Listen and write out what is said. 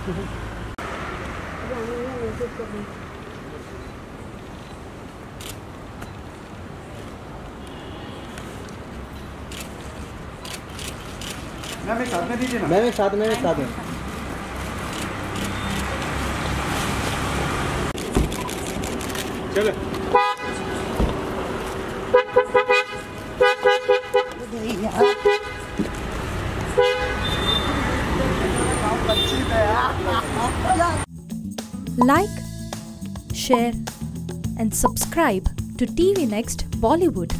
मैं एक साथ में दीजिए ना। साथ में एक साथ में। चलो। Like, share, and subscribe to TV Next Bollywood.